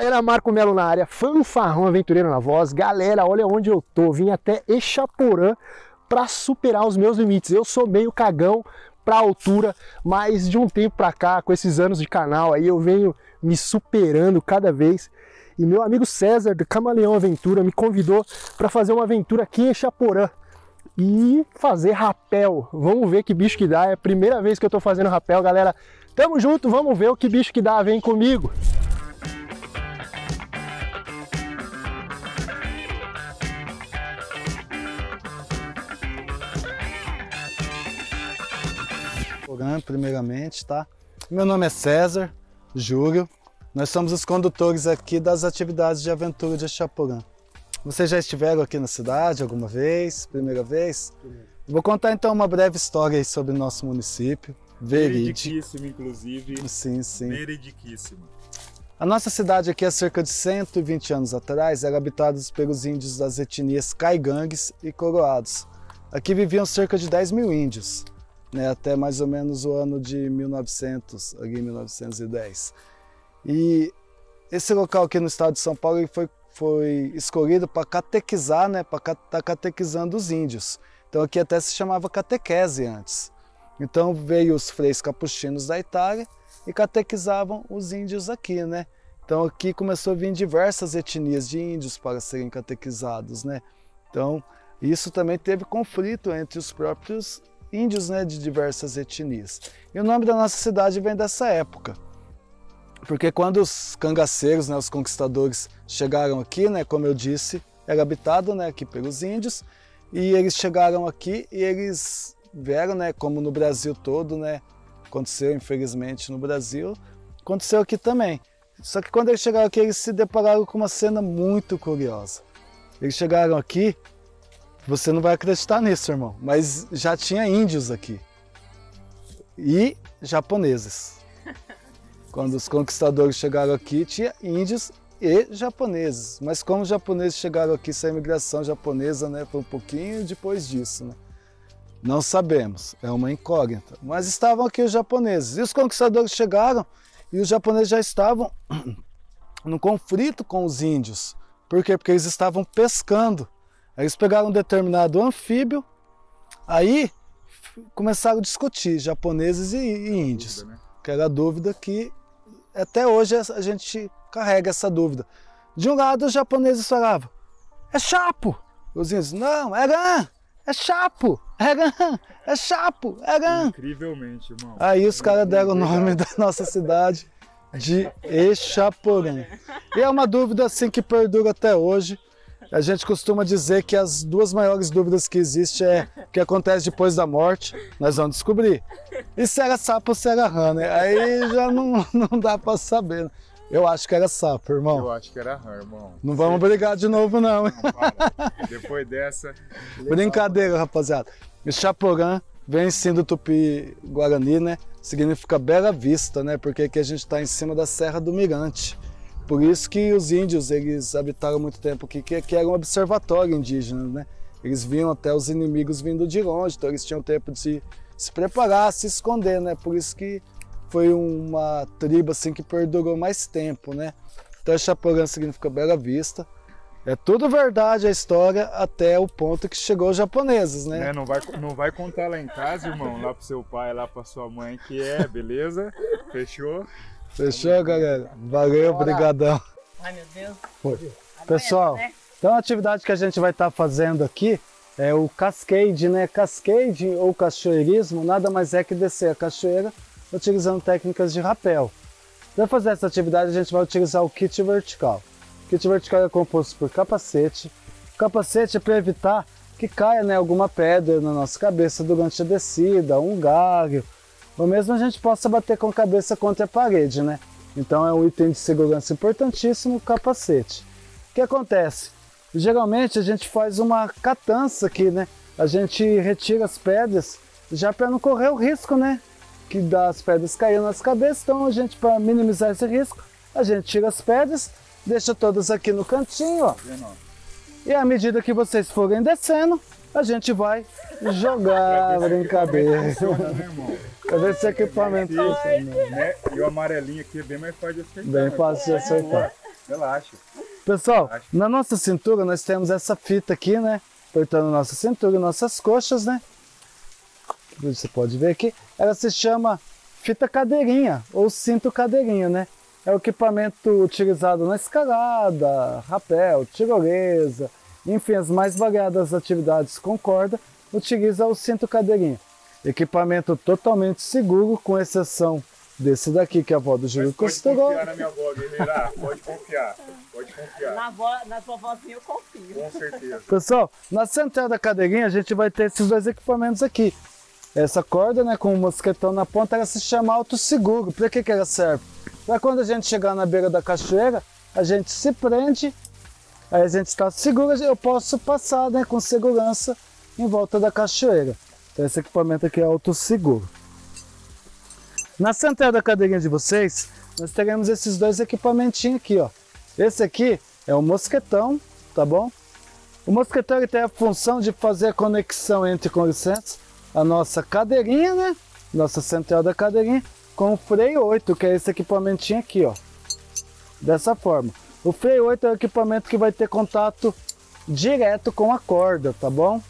Galera, Marco Melo na área, fanfarrão aventureiro na voz. Galera, olha onde eu tô. Vim até Echaporã para superar os meus limites. Eu sou meio cagão para altura, mas de um tempo para cá, com esses anos de canal aí, eu venho me superando cada vez. E meu amigo César do Camaleão Aventura me convidou para fazer uma aventura aqui em Echaporã e fazer rapel. Vamos ver que bicho que dá. É a primeira vez que eu tô fazendo rapel, galera. Tamo junto, vamos ver o que bicho que dá. Vem comigo. Primeiramente, tá? Meu nome é César Júlio, nós somos os condutores aqui das atividades de aventura de Chaporã. Vocês já estiveram aqui na cidade alguma vez? Primeira vez? Vou contar então uma breve história sobre o nosso município. Verídiquíssima, inclusive. Sim, sim. Verídiquíssima. A nossa cidade aqui, há cerca de 120 anos atrás, era habitada pelos índios das etnias caigangues e coroados. Aqui viviam cerca de 10 mil índios né, até mais ou menos o ano de 1900, ali 1910. E esse local aqui no estado de São Paulo foi, foi escolhido para catequizar, né, para estar tá catequizando os índios. Então aqui até se chamava catequese antes. Então veio os freis capuchinos da Itália e catequizavam os índios aqui, né? Então aqui começou a vir diversas etnias de índios para serem catequizados, né? Então isso também teve conflito entre os próprios índios né, de diversas etnias. E o nome da nossa cidade vem dessa época. Porque quando os cangaceiros, né, os conquistadores, chegaram aqui, né, como eu disse, era habitado né, aqui pelos índios, e eles chegaram aqui e eles vieram, né, como no Brasil todo, né, aconteceu infelizmente no Brasil, aconteceu aqui também. Só que quando eles chegaram aqui, eles se depararam com uma cena muito curiosa. Eles chegaram aqui você não vai acreditar nisso, irmão, mas já tinha índios aqui e japoneses. Quando os conquistadores chegaram aqui, tinha índios e japoneses. Mas como os japoneses chegaram aqui, essa imigração japonesa né, foi um pouquinho depois disso. Né? Não sabemos, é uma incógnita. Mas estavam aqui os japoneses. E os conquistadores chegaram e os japoneses já estavam no conflito com os índios. Por quê? Porque eles estavam pescando. Eles pegaram um determinado anfíbio, aí começaram a discutir, japoneses e, e índios. Dúvida, né? Que era a dúvida que até hoje a gente carrega essa dúvida. De um lado, os japoneses falavam, é chapo. Os índios, não, é rã, é chapo, é rã, é chapo, é rã. Incrivelmente, irmão. Aí os caras deram o nome da nossa cidade de Echaporã. E é uma dúvida assim que perdura até hoje. A gente costuma dizer que as duas maiores dúvidas que existem é o que acontece depois da morte, nós vamos descobrir. E se era sapo ou se era rã, né? Aí já não, não dá para saber. Eu acho que era sapo, irmão. Eu acho que era rã, irmão. Não vamos brigar de novo, não. não Depois dessa. Brincadeira, rapaziada. O Chaporã vem sim do Tupi Guarani, né? Significa Bela Vista, né? Porque aqui a gente está em cima da Serra do Mirante. Por isso que os índios eles habitaram muito tempo aqui, que, que era um observatório indígena, né? Eles viam até os inimigos vindo de longe, então eles tinham tempo de se, se preparar, se esconder, né? Por isso que foi uma tribo assim que perdurou mais tempo, né? Então Chaporã significa Bela Vista. É tudo verdade a história até o ponto que chegou os japoneses, né? É, não, vai, não vai contar lá em casa, irmão, lá pro seu pai, lá pra sua mãe, que é, beleza? Fechou? Fechou, galera? Valeu, brigadão. Ai, meu Deus. Foi. Pessoal, né? então a atividade que a gente vai estar tá fazendo aqui é o cascade, né? Cascade ou cachoeirismo nada mais é que descer a cachoeira utilizando técnicas de rapel. Para fazer essa atividade a gente vai utilizar o kit vertical. O kit vertical é composto por capacete. O capacete é para evitar que caia né, alguma pedra na nossa cabeça durante a descida, um galho, ou mesmo a gente possa bater com a cabeça contra a parede, né? Então é um item de segurança importantíssimo o capacete. O que acontece? Geralmente a gente faz uma catança aqui, né? A gente retira as pedras já para não correr o risco, né? Que das pedras caírem nas cabeças. Então a gente, para minimizar esse risco, a gente tira as pedras, deixa todas aqui no cantinho, ó. E à medida que vocês forem descendo, a gente vai jogar brincadeira. Pra ver se equipamento funciona. Né? E o amarelinho aqui é bem mais fácil de acertar. Bem fácil de acertar. Relaxa. Pessoal, Relaxa. na nossa cintura nós temos essa fita aqui, né? Apertando nossa cintura e nossas coxas, né? Você pode ver aqui. Ela se chama fita cadeirinha ou cinto cadeirinha, né? É o equipamento utilizado na escalada, rapel, tirolesa, enfim, as mais variadas atividades com corda, utiliza o cinto cadeirinha. Equipamento totalmente seguro, com exceção desse daqui que a avó do Júlio Mas pode costurou. confiar na minha avó, guerreira. Pode confiar. Pode confiar. Na, avó, na sua vozinha eu confio. Com certeza. Pessoal, na central da cadeirinha a gente vai ter esses dois equipamentos aqui. Essa corda, né, com o mosquetão na ponta, ela se chama autosseguro. Para que, que ela serve? Para quando a gente chegar na beira da cachoeira, a gente se prende, aí a gente está seguro, eu posso passar né, com segurança em volta da cachoeira. Então esse equipamento aqui é autosseguro. Na central da cadeirinha de vocês, nós teremos esses dois equipamentinhos aqui, ó. Esse aqui é o mosquetão, tá bom? O mosquetão ele tem a função de fazer a conexão entre, com licença, a nossa cadeirinha, né? Nossa central da cadeirinha, com o freio 8, que é esse equipamentinho aqui, ó. Dessa forma. O freio 8 é o equipamento que vai ter contato direto com a corda, tá bom?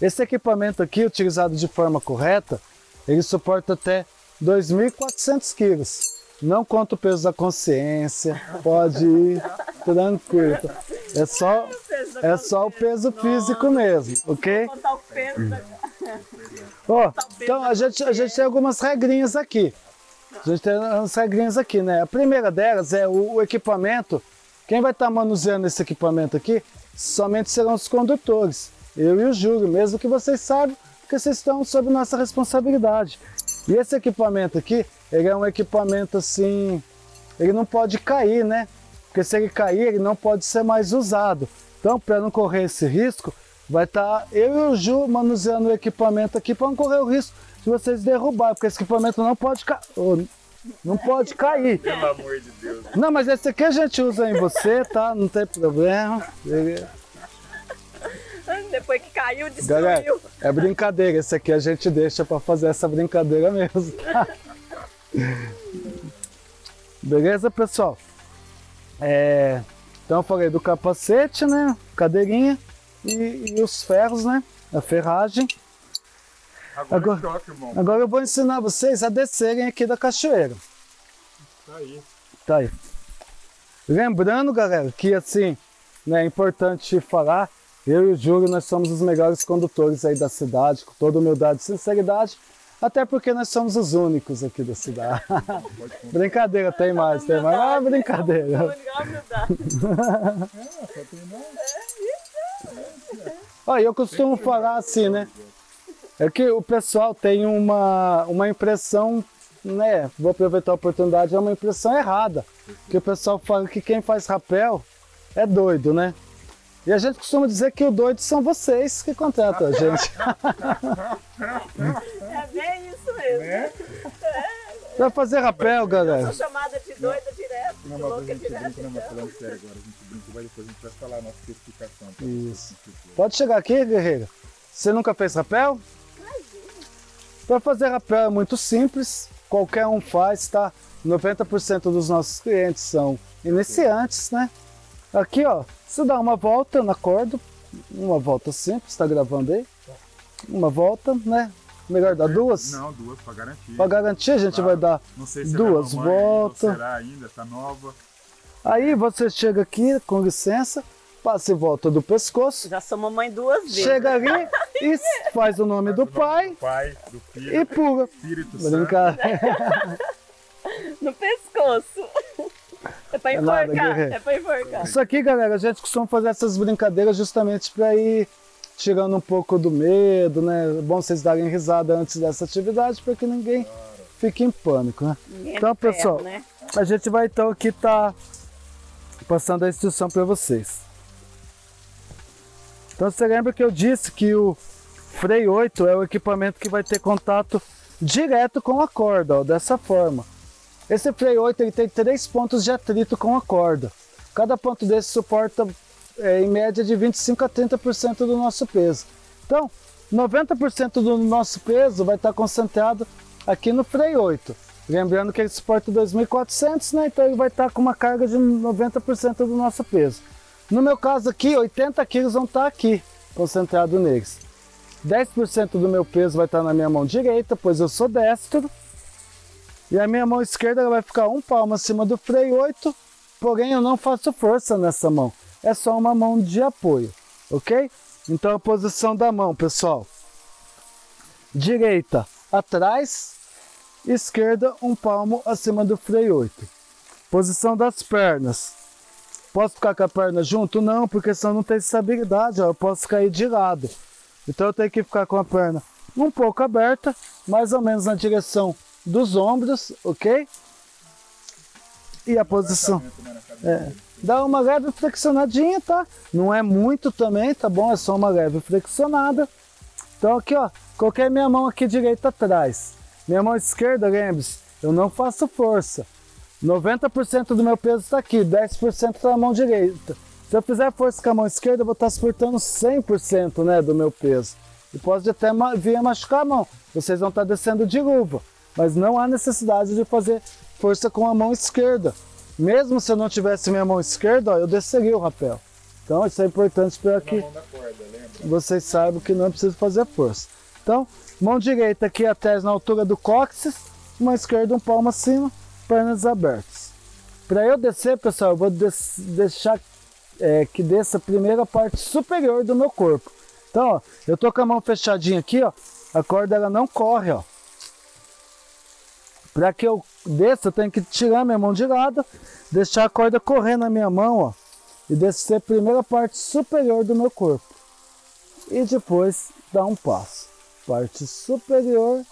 Esse equipamento aqui, utilizado de forma correta, ele suporta até 2.400 quilos. Não conta o peso da consciência, pode ir tranquilo. É só, é só o peso físico mesmo, ok? Contar o peso da... Ó, então a gente, a gente tem algumas regrinhas aqui. A gente tem umas regrinhas aqui, né? A primeira delas é o, o equipamento. Quem vai estar manuseando esse equipamento aqui somente serão os condutores. Eu e o Júlio, mesmo que vocês saibam, porque vocês estão sob nossa responsabilidade. E esse equipamento aqui, ele é um equipamento assim, ele não pode cair, né? Porque se ele cair, ele não pode ser mais usado. Então, para não correr esse risco, vai estar eu e o Ju manuseando o equipamento aqui para não correr o risco de vocês derrubar, porque esse equipamento não pode cair. Não pode cair. Pelo amor de Deus. Não, mas esse aqui a gente usa em você, tá? Não tem problema. Depois que caiu, destruiu. Galera, é brincadeira. Esse aqui a gente deixa para fazer essa brincadeira mesmo. tá? Beleza, pessoal? É, então eu falei do capacete, né? Cadeirinha e, e os ferros, né? A ferragem. Agora, Agora- é choque, irmão. Agora eu vou ensinar vocês a descerem aqui da cachoeira. Tá aí. Tá aí. Lembrando, galera, que assim, né, é importante falar, eu e o Júlio, nós somos os melhores condutores aí da cidade, com toda humildade e sinceridade, até porque nós somos os únicos aqui da cidade. brincadeira, tem mais, tem mais. Ah, brincadeira. Olha, eu costumo falar assim, né? É que o pessoal tem uma, uma impressão, né? Vou aproveitar a oportunidade, é uma impressão errada. Que o pessoal fala que quem faz rapel é doido, né? E a gente costuma dizer que o doido são vocês que contratam a gente. É bem isso mesmo. Né? Vai fazer rapel, galera. Sou chamada de doida direto, de Não, mas a louca gente direto. brinca, não, mas falando sério agora, a gente brinca, vai depois a gente vai falar a nossa especificação. tá? Isso. Pode chegar aqui, guerreira. Você nunca fez rapel? Para fazer rapel é muito simples, qualquer um faz, tá? 90% dos nossos clientes são iniciantes, né? Aqui, ó, você dá uma volta na corda, uma volta simples, tá gravando aí? Uma volta, né? Melhor dar duas? Não, duas pra garantir. Para garantir, a gente Claro. vai dar Não sei se duas é mamãe, voltas. Será ainda, tá nova. Aí você chega aqui, com licença, passa em volta do pescoço, Já sou mamãe duas vezes. chega ali e faz o nome do pai Do pai, do filho, e pula. Espírito Santo. Brincadeira. No pescoço. É pra É nada, enforcar. É pra enforcar. Isso aqui, galera, a gente costuma fazer essas brincadeiras justamente para ir tirando um pouco do medo, né? É bom vocês darem risada antes dessa atividade para que ninguém fique em pânico, né? Ninguém Então, é ferro, pessoal, né? A gente vai então aqui tá passando a instrução para vocês. Então você lembra que eu disse que o freio 8 é o equipamento que vai ter contato direto com a corda, ó, dessa forma. Esse freio 8 ele tem três pontos de atrito com a corda. Cada ponto desse suporta é, em média de 25 a 30% do nosso peso. Então, 90% do nosso peso vai estar concentrado aqui no freio 8. Lembrando que ele suporta 2.400, né? Então ele vai estar com uma carga de 90% do nosso peso. No meu caso aqui, 80 quilos vão estar aqui, concentrado neles. 10% do meu peso vai estar na minha mão direita, pois eu sou destro. E a minha mão esquerda vai ficar um palmo acima do freio 8, porém eu não faço força nessa mão. É só uma mão de apoio, ok? Então a posição da mão, pessoal. Direita atrás, esquerda um palmo acima do freio 8. Posição das pernas. Posso ficar com a perna junto? Não, porque senão não tem estabilidade, ó, eu posso cair de lado. Então eu tenho que ficar com a perna um pouco aberta, mais ou menos na direção dos ombros, ok? E a posição. É, dá uma leve flexionadinha, tá? Não é muito também, tá bom? É só uma leve flexionada. Então aqui, ó, coloquei minha mão aqui direita atrás. Minha mão esquerda, lembre-se, eu não faço força. 90% do meu peso está aqui, 10% está na mão direita. Se eu fizer força com a mão esquerda, eu vou estar suportando 100% né, do meu peso. E pode até vir a machucar a mão. Vocês vão estar descendo de luva. Mas não há necessidade de fazer força com a mão esquerda. Mesmo se eu não tivesse minha mão esquerda, ó, eu desceria o rapel. Então isso é importante para que vocês saibam que não é preciso fazer força. Então, mão direita aqui atrás na altura do cóccix, mão esquerda um palmo acima, pernas abertas. Para eu descer, pessoal, eu vou des deixar é, que desça a primeira parte superior do meu corpo. Então, ó, eu tô com a mão fechadinha aqui, ó, a corda ela não corre, ó. Para que eu desça, eu tenho que tirar minha mão de lado, deixar a corda correr na minha mão, ó, e descer a primeira parte superior do meu corpo. E depois dar um passo. Parte superior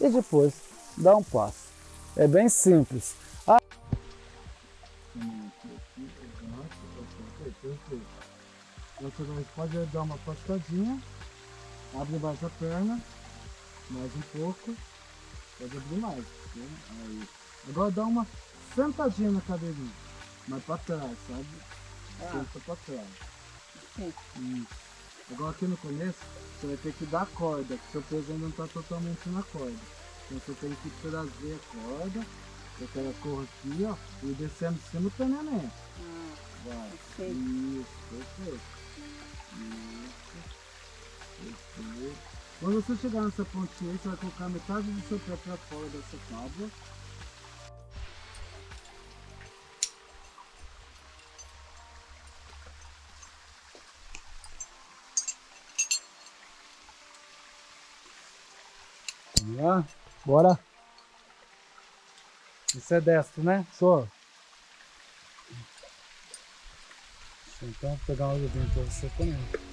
e depois dar um passo. É bem simples. Ah, Você pode dar uma afastadinha, abre mais a perna, mais um pouco, pode abrir mais. Né? Aí. Agora dá uma sentadinha na cadeirinha, mas pra trás, sabe? Ah. Senta pra trás. Sim. Agora aqui no começo, você vai ter que dar corda, que seu peso ainda não está totalmente na corda. Então você tem que trazer a corda, eu quero correr aqui, ó, e descendo simultaneamente. Ah, Vai. Isso, perfeito. Isso. Perfeito. Quando você chegar nessa pontinha aí, você vai colocar metade do seu pé para fora dessa tábua. Bora. Isso é destro, né? Sou. Então pegar uma luvinha pra você também.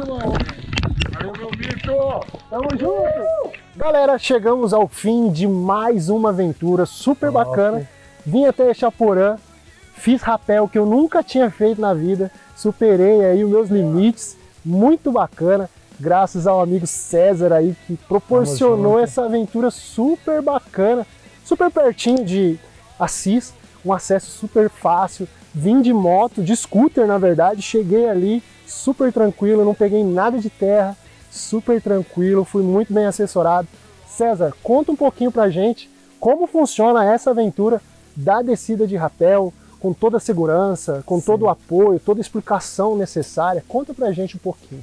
Irmão. Valeu, meu! Tamo junto! Galera, chegamos ao fim de mais uma aventura super bacana. Vim até Echaporã, fiz rapel que eu nunca tinha feito na vida, superei aí os meus limites, muito bacana, graças ao amigo César aí que proporcionou essa aventura super bacana, super pertinho de Assis, um acesso super fácil. Vim de moto, de scooter na verdade, cheguei ali super tranquilo, não peguei nada de terra, super tranquilo, fui muito bem assessorado. César, conta um pouquinho pra gente como funciona essa aventura da descida de rapel, com toda a segurança, com todo o apoio, toda a explicação necessária. Conta pra gente um pouquinho.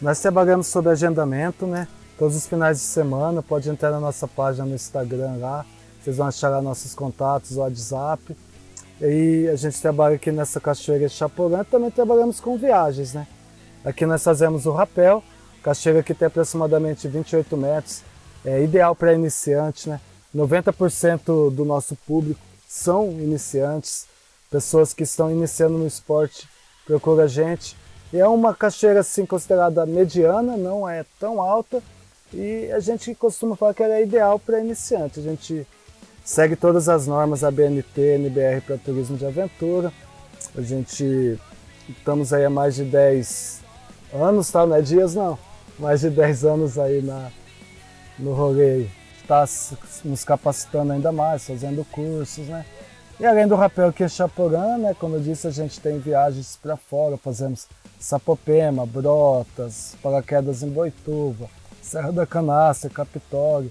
Nós trabalhamos sobre agendamento, né? Todos os finais de semana, pode entrar na nossa página no Instagram lá, vocês vão achar lá nossos contatos, o WhatsApp. E a gente trabalha aqui nessa cachoeira de Chaporã, também trabalhamos com viagens, né? Aqui nós fazemos o rapel, cachoeira que tem aproximadamente 28 metros, é ideal para iniciante, né? 90% do nosso público são iniciantes, pessoas que estão iniciando no esporte, procura a gente. E é uma cachoeira assim considerada mediana, não é tão alta, e a gente costuma falar que ela é ideal para iniciante. A gente segue todas as normas da BNT, NBR para turismo de aventura. A gente estamos aí há mais de 10 anos, tá? Não é dias não, mais de 10 anos aí na, no rolê. Está nos capacitando ainda mais, fazendo cursos, né? E além do rapel que é Chaporã, né? Como eu disse, a gente tem viagens para fora, fazemos Sapopema, Brotas, paraquedas em Boituva, Serra da Canastra, Capitólio.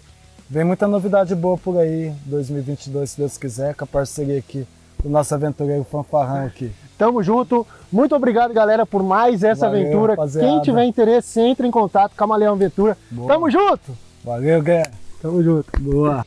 Vem muita novidade boa por aí, 2022, se Deus quiser, com a parceria aqui do nosso aventureiro fanfarrão aqui. Tamo junto. Muito obrigado, galera, por mais essa Valeu, aventura. rapaziada. Quem tiver interesse, entre em contato com a Maleão Aventura. Boa. Tamo junto! Valeu, Guerra! Tamo junto. Boa!